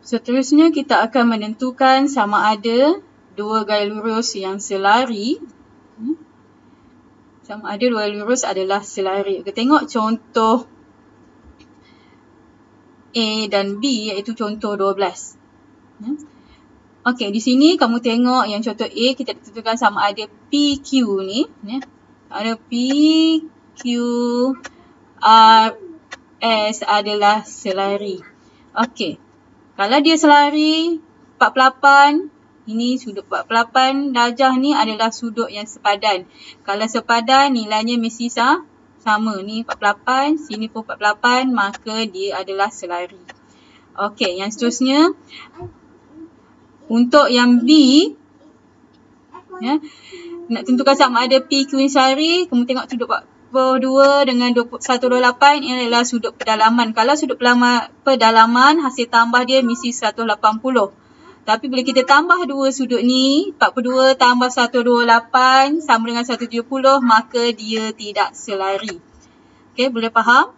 Seterusnya kita akan menentukan sama ada dua gaya lurus yang selari hmm, sama ada dua lurus adalah selari. Kita tengok contoh A dan B iaitu contoh 12. Hmm. Okey, di sini kamu tengok yang contoh A kita tentukan sama ada PQ ni. Ya. Ada S adalah selari. Okey. Kalau dia selari 48, ini sudut 48 darjah ni adalah sudut yang sepadan. Kalau sepadan nilainya mesti sama. Ni 48, sini pun 48, maka dia adalah selari. Okey, yang seterusnya. Untuk yang B, ya, nak tentukan sama ada PQ selari, kamu tengok sudut 22 dengan 128 ini adalah sudut pedalaman. Kalau sudut pedalaman hasil tambah dia mesti 180. Tapi bila kita tambah dua sudut ni, 42 tambah 128 sama dengan 170, maka dia tidak selari. Okey, boleh faham?